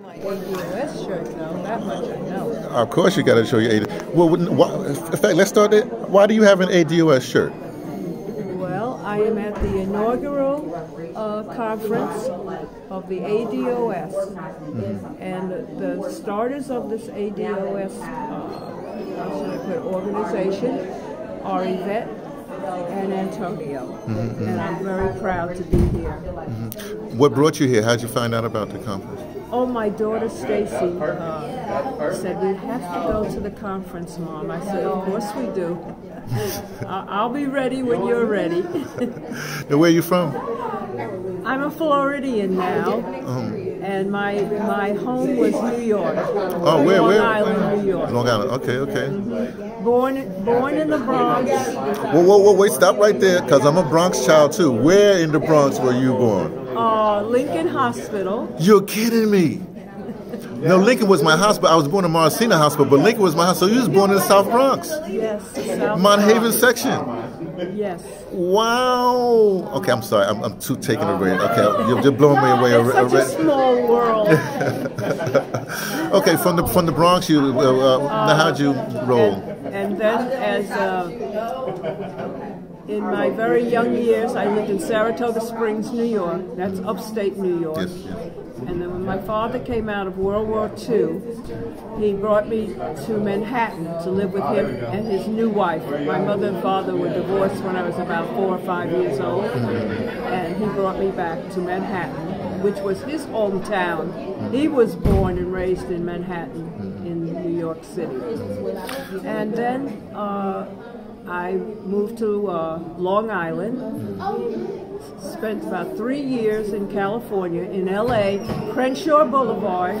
My ADOS shirt, though, that much I know. Of course, you got to show your AD. Well, why, in fact, let's start there. Why do you have an ADOS shirt? Well, I am at the inaugural uh, conference of the ADOS. And the starters of this ADOS, uh, how should I put, organization are Yvette and Antonio. And I'm very proud to be here. What brought you here? How'd you find out about the conference? Oh, my daughter Stacy uh, said we have to go to the conference, Mom. I said, of course we do. I- I'll be ready when you're ready. And where are you from? I'm a Floridian now, and my my home was New York. Oh, where, Long where? Island, New York. Long Island. Okay, okay. Born born in the Bronx. Whoa, whoa, whoa! Wait, stop right there, cause I'm a Bronx child too. Where in the Bronx were you born? Uh, Lincoln Hospital. You're kidding me. No, Lincoln was my hospital. I was born in Morrisania Hospital, but Lincoln was my hospital. So you was born in the South Bronx, Yes. South Mott Haven section. Yes. Wow. Okay, I'm sorry. I'm, I'm too taken away. Okay, you're just blowing me away. It's such a small world. Okay, from the from the Bronx, you uh, uh, now how'd you roll? And, then, as uh, in my very young years, I lived in Saratoga Springs, New York. That's upstate New York. Yes, yes. And then when my father came out of World War II, he brought me to Manhattan to live with him and his new wife. My mother and father were divorced when I was about four or five years old, and he brought me back to Manhattan, which was his hometown. He was born and raised in Manhattan, York City. And then uh, I moved to uh, Long Island spent about three years in California, in LA, Crenshaw Boulevard,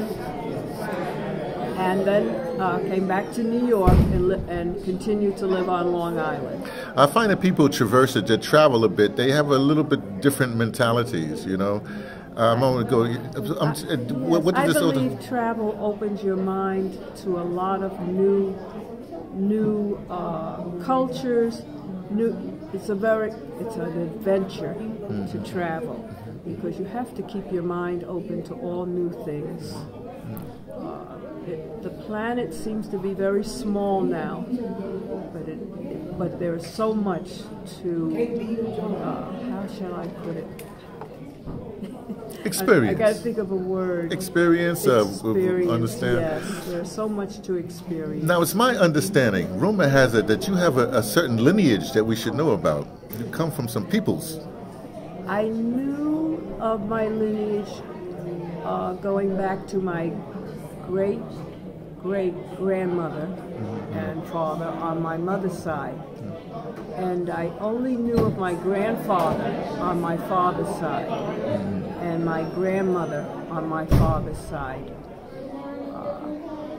and then uh, came back to New York and, and continued to live on Long Island. I find that people who traverse it, that travel a bit, they have a little bit different mentalities. You know, a moment ago, I'm, what, what I this? believe travel opens your mind to a lot of new, new uh, cultures. New, it's a very, it's an adventure to travel because you have to keep your mind open to all new things. Uh, it, the planet seems to be very small now, but it, but there is so much to. Uh, how shall I put it? Experience. I, got to think of a word. experience, uh, Experience, understand. Yes, there's so much to experience. Now, it's my understanding, rumor has it, that you have a, a certain lineage that we should know about. You come from some peoples. I knew of my lineage uh, going back to my great great grandmother and father on my mother's side. And I only knew of my grandfather on my father's side and my grandmother on my father's side.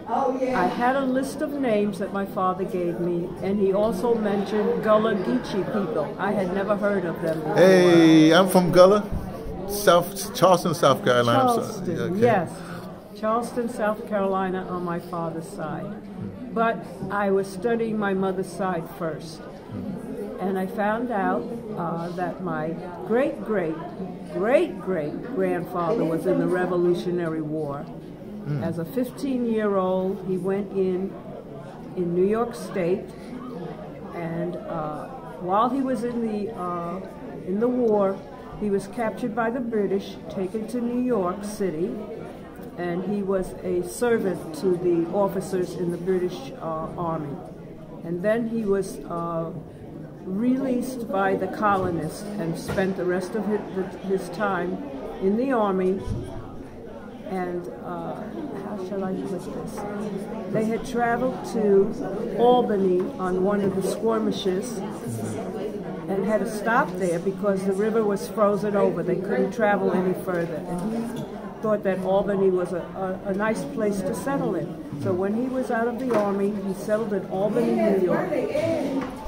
Uh, I had a list of names that my father gave me, and he also mentioned Gullah Geechee people. I had never heard of them before. Hey, I'm from Gullah, South Charleston, South Carolina. Charleston, Okay. yes. Charleston, South Carolina on my father's side. But I was studying my mother's side first. And I found out uh, that my great, great, great, great grandfather was in the Revolutionary War. As a 15 year old, he went in in New York State, and uh, while he was in the uh, in the war, he was captured by the British, taken to New York City, and he was a servant to the officers in the British uh, Army. And then he was uh, released by the colonists and spent the rest of his, time in the Army. And uh, how shall I put this? They had traveled to Albany on one of the skirmishes and had to stop there because the river was frozen over. They couldn't travel any further. And thought that Albany was a, a, a nice place to settle in. So when he was out of the army, he settled in Albany, New York.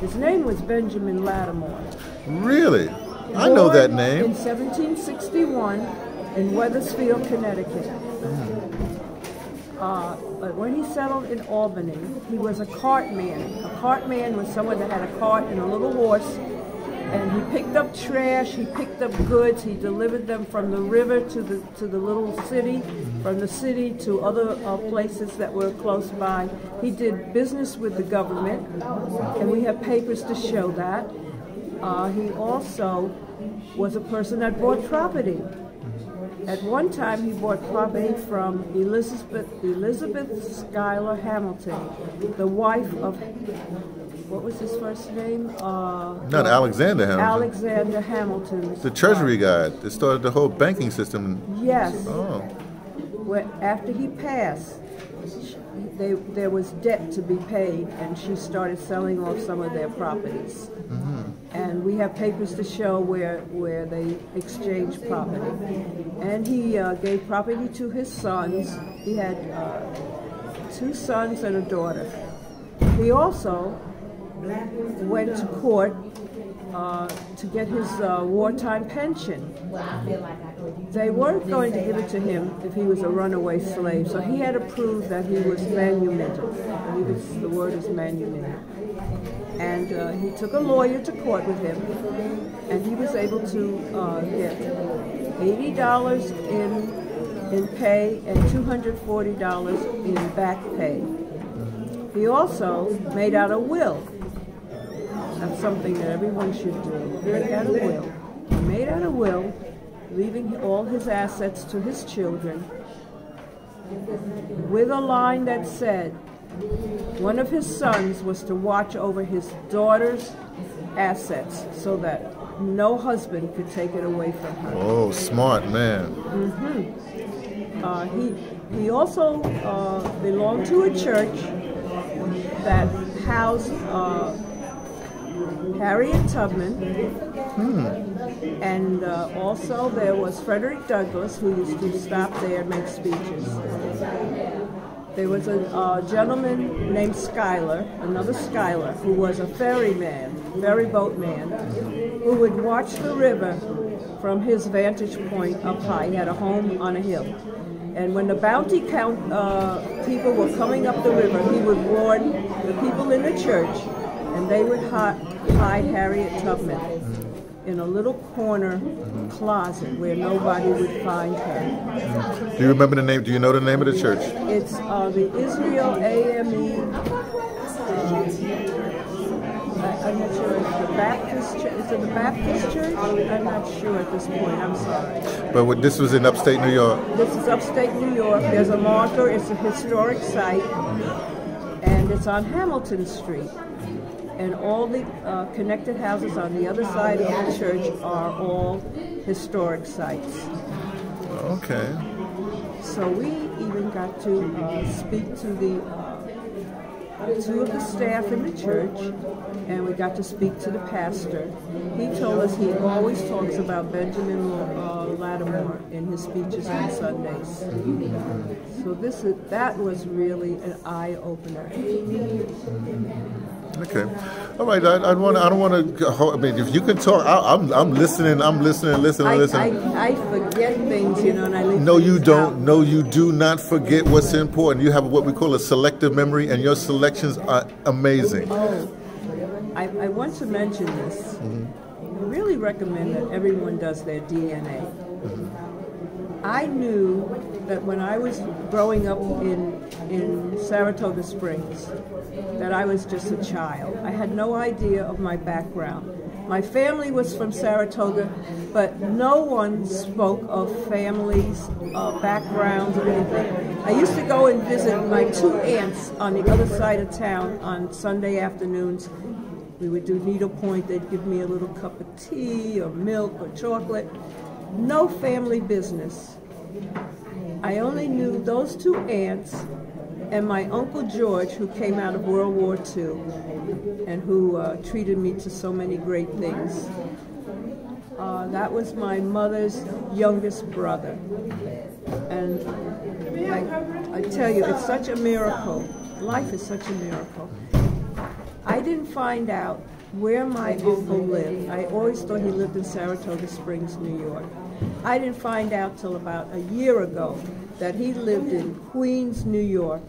His name was Benjamin Lattimore. Really? I know that name. In 1761 in Wethersfield, Connecticut. Uh, but when he settled in Albany, he was a cart man. A cart man was someone that had a cart and a little horse, and he picked up trash, he picked up goods, he delivered them from the river to the to the little city, from the city to other uh, places that were close by. He did business with the government, and we have papers to show that. Uh, he also was a person that bought property. At one time, he bought property from Elizabeth Elizabeth Schuyler Hamilton, the wife of what was his first name? Uh, Not Alexander Hamilton. Alexander Hamilton. the Treasury guy that started the whole banking system. Yes. Oh, When, after he passed, they, there was debt to be paid, and she started selling off some of their properties. And we have papers to show where where they exchanged property. And he uh, gave property to his sons. He had uh, two sons and a daughter. He also went to court uh, to get his uh, wartime pension. They weren't going to give it to him if he was a runaway slave, so he had to prove that he was manumitted. I believe the word is manumitted. And uh, he took a lawyer to court with him, and he was able to uh, get eighty dollars in in pay and two hundred forty dollars in back pay. He also made out a will. That's something that everyone should do. Make out a will. He made out a will, leaving all his assets to his children, with a line that said, one of his sons was to watch over his daughter's assets so that no husband could take it away from her. oh, smart man. Uh, he he also uh, belonged to a church that housed uh, Harriet Tubman, and uh, also there was Frederick Douglass, who used to stop there and make speeches. There was a uh, gentleman named Schuyler, another Schuyler, who was a ferryman, ferry boat man, who would watch the river from his vantage point up high. He had a home on a hill. And when the bounty count uh, people were coming up the river, he would warn the people in the church, and they would hi- hide Harriet Tubman in a little corner closet where nobody would find her. Do you remember the name? Do you know the name of the church? It's uh, the Israel AME. I, I'm not sure. It's the Baptist Church. Is it the Baptist Church? I'm not sure at this point. I'm sorry. But what, this was in upstate New York. This is upstate New York. There's a marker. It's a historic site, and it's on Hamilton Street. And all the uh, connected houses on the other side of the church are all historic sites. Okay. So we even got to uh, speak to the uh, two of the staff in the church, and we got to speak to the pastor. He told us he always talks about Benjamin uh, Lattimore in his speeches on Sundays. So this is that was really an eye opener. Okay. All right. I, I want. I don't want to. I mean, if you can talk, I, I'm. I'm listening. I'm listening. Listening. I, listening. I, I forget things, you know, and I No, you don't. out. No, you do not forget what's important. You have what we call a selective memory, and your selections are amazing. Oh, I, I want to mention this. Mm-hmm. I really recommend that everyone does their DNA. Mm-hmm. I knew that when I was growing up in in Saratoga Springs, that I was just a child. I had no idea of my background. My family was from Saratoga, but no one spoke of families, uh, backgrounds, or anything. I used to go and visit my two aunts on the other side of town on Sunday afternoons. We would do needlepoint. They'd give me a little cup of tea or milk or chocolate. No family business. I only knew those two aunts and my Uncle George, who came out of World War II and who uh, treated me to so many great things. Uh, that was my mother's youngest brother. And I, I tell you, it's such a miracle. Life is such a miracle. I didn't find out where my uncle lived. I always thought he lived in Saratoga Springs, New York. I didn't find out till about a year ago that he lived in Queens, New York,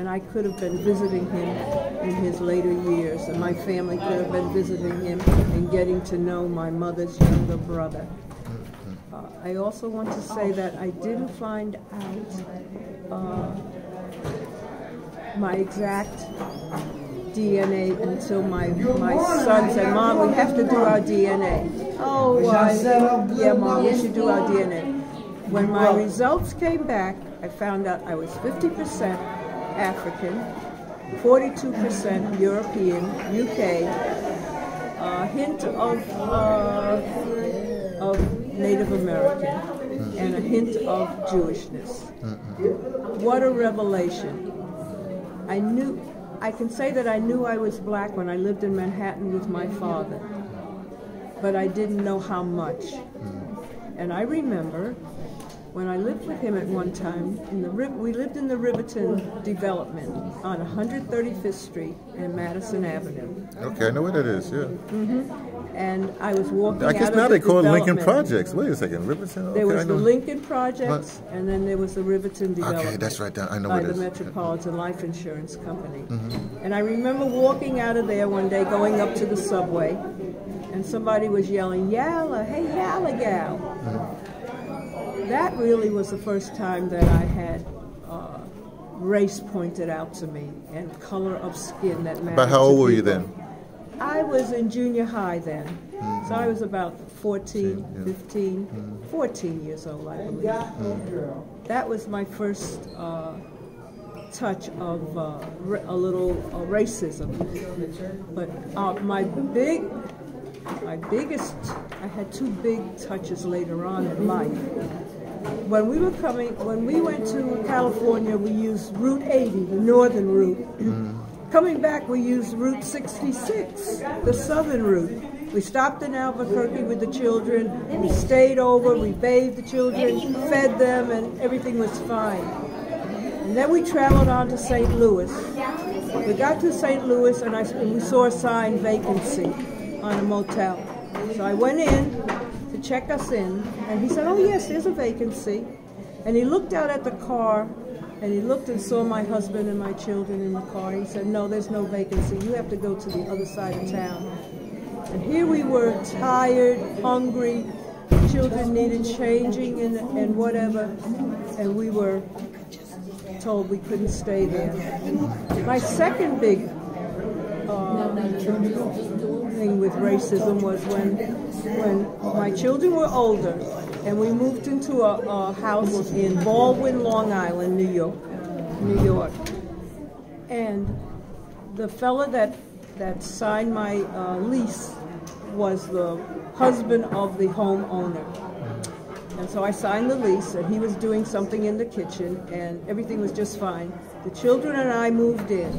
and I could have been visiting him in his later years, and my family could have been visiting him and getting to know my mother's younger brother. Uh, I also want to say that I didn't find out uh, my exact DNA until my my son said, "Mom, we have to do our DNA." Oh, uh, yeah, Mom, we should do our DNA. When my results came back, I found out I was 50% African, 42% European, UK, a hint of uh, of Native American, and a hint of Jewishness. What a revelation! I knew I can say that I knew I was black when I lived in Manhattan with my father, but I didn't know how much. And I remember when I lived with him at one time, in the we lived in the Riverton development on 135th Street and Madison Avenue. Okay, I know where that is. Yeah. Mm-hmm and I was walking. I guess now they call it Lincoln Projects. Wait a second, Riverton. Okay, there was the Lincoln Projects, and then there was the Riverton Development. Okay, that's right. I know by the Metropolitan Life Insurance Company. Mm-hmm. And I remember walking out of there one day, going up to the subway, and somebody was yelling, "Yalla, hey Yalla gal." Mm-hmm. That really was the first time that I had. Uh, race pointed out to me and color of skin that mattered. But how old were you then? I was in junior high then. Mm-hmm. So I was about 14, yeah. 15, mm-hmm. 14 years old, I believe. Mm-hmm. That was my first uh, touch of uh, a little uh, racism. But uh, my big, my biggest, I had two big touches later on in life. When we were coming, when we went to California, we used Route 80, the northern route. Mm-hmm. Coming back, we used Route 66, the southern route. We stopped in Albuquerque with the children. We stayed over. We bathed the children, fed them, and everything was fine. And then we traveled on to St. Louis. We got to St. Louis, and, I, and we saw a sign vacancy on a motel. So I went in to check us in, and he said, "Oh yes, there's a vacancy." And he looked out at the car and he looked and saw my husband and my children in the car. He said, No, there's no vacancy. You have to go to the other side of town. And here we were, tired, hungry, children needed changing and, and whatever, and we were told we couldn't stay there. My second big uh, thing with racism was when, when my children were older and we moved into a, a house in Baldwin, Long Island, New York, New York. And the fella that that signed my uh, lease was the husband of the homeowner. And so I signed the lease, and he was doing something in the kitchen, and everything was just fine. The children and I moved in.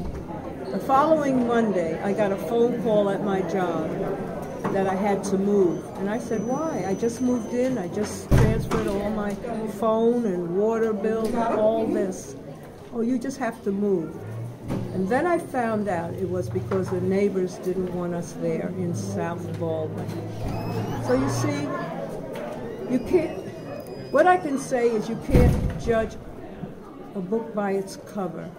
The following Monday, I got a phone call at my job that I had to move. And I said, why? I just moved in. I just transferred all my phone and water bill, all this. Oh, you just have to move. And then I found out it was because the neighbors didn't want us there in South Baldwin. So you see, you can't, what I can say is you can't judge a book by its cover.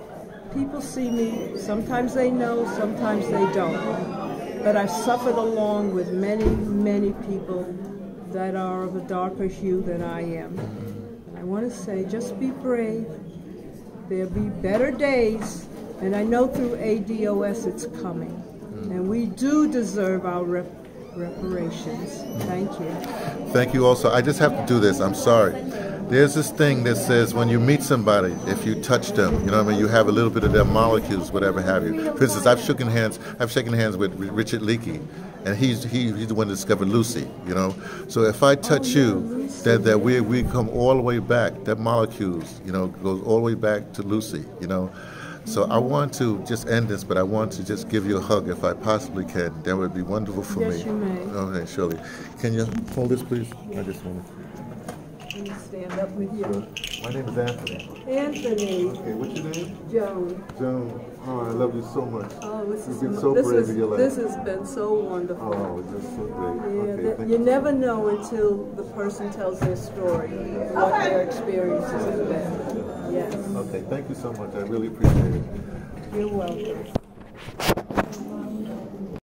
People see me, sometimes they know, sometimes they don't. But I've suffered along with many, many people that are of a darker hue than I am. And I want to say, just be brave. There'll be better days, and I know through ADOS it's coming. Mm. And we do deserve our rep reparations. Thank you. Thank you also. I just have to do this. I'm sorry. There's this thing that says when you meet somebody, if you touch them, you know what I mean, you have a little bit of their molecules, whatever have you. For instance, I've shaken hands, I've shaken hands with Richard Leakey, and he's he, he's the one that discovered Lucy, you know. So if I touch you, that that we we come all the way back. That molecules, you know, goes all the way back to Lucy, you know. So I want to just end this, but I want to just give you a hug if I possibly can. That would be wonderful for yes, me. Yes, you may. Okay, Shirley. Can you hold this, please? I just want to stand up with you. My name is Anthony. Anthony. Okay, what's your name? Joan. Joan. Oh, I love you so much. Oh, this You've been so this brave is, in your life. This has been so wonderful. Oh, just so great. Yeah, okay. ne- you never know until the person tells their story what their experiences have been. Yes, Okay, thank you so much. I really appreciate it. you're welcome.